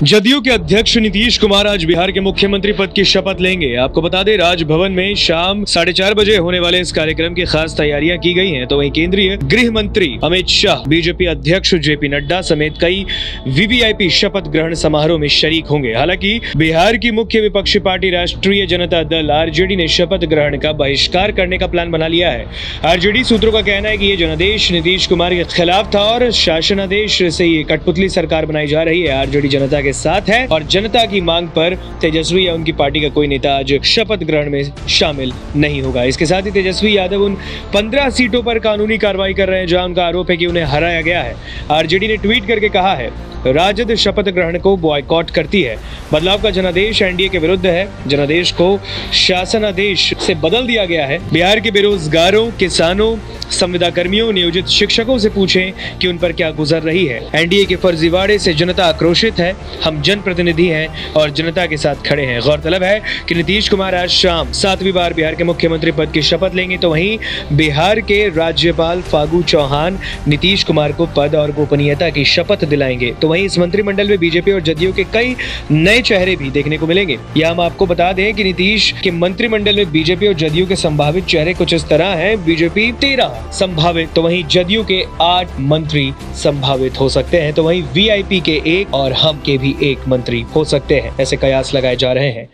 जदयू के अध्यक्ष नीतीश कुमार आज बिहार के मुख्यमंत्री पद की शपथ लेंगे। आपको बता दें, राजभवन में शाम साढ़े चार बजे होने वाले इस कार्यक्रम की खास तैयारियाँ की गई हैं। तो वहीं केंद्रीय गृह मंत्री अमित शाह, बीजेपी अध्यक्ष जेपी नड्डा समेत कई वीवीआईपी शपथ ग्रहण समारोह में शरीक होंगे। हालाँकि बिहार की मुख्य विपक्षी पार्टी राष्ट्रीय जनता दल आरजेडी ने शपथ ग्रहण का बहिष्कार करने का प्लान बना लिया है। आरजेडी सूत्रों का कहना है की ये जनादेश नीतीश कुमार के खिलाफ था और शासनादेश से ये कठपुतली सरकार बनाई जा रही है। आरजेडी जनता के साथ है और जनता की मांग पर तेजस्वी या उनकी पार्टी का कोई नेता आज शपथ ग्रहण में शामिल नहीं होगा। इसके साथ ही तेजस्वी यादव उन पंद्रह सीटों पर कानूनी कार्रवाई कर रहे हैं, जहाँ उनका आरोप है कि उन्हें हराया गया है। आरजेडी ने ट्वीट करके कहा है राजद शपथ ग्रहण को बॉयकॉट करती है। बदलाव का जनादेश एनडीए के विरुद्ध है। जनादेश को शासनादेश से बदल दिया गया है। बिहार के बेरोजगारों, किसानों संविदा कर्मियों नियोजित शिक्षकों से पूछें कि उन पर क्या गुजर रही है। एनडीए के फर्जीवाड़े से जनता आक्रोशित है। हम जनप्रतिनिधि हैं और जनता के साथ खड़े हैं। गौरतलब है कि नीतीश कुमार आज शाम सातवीं बार बिहार के मुख्यमंत्री पद की शपथ लेंगे तो वहीं बिहार के राज्यपाल फागू चौहान नीतीश कुमार को पद और गोपनीयता की शपथ दिलाएँगे। तो वहीं इस मंत्रिमंडल में बीजेपी और जदयू के कई नए चेहरे भी देखने को मिलेंगे। यह हम आपको बता दें कि नीतीश, के मंत्रिमंडल में बीजेपी और जदयू के संभावित चेहरे कुछ इस तरह है। बीजेपी तेरह संभावित तो वही जदयू के आठ मंत्री संभावित हो सकते हैं। तो वही वीआईपी के एक और हम के भी एक मंत्री हो सकते हैं। ऐसे कयास लगाए जा रहे हैं।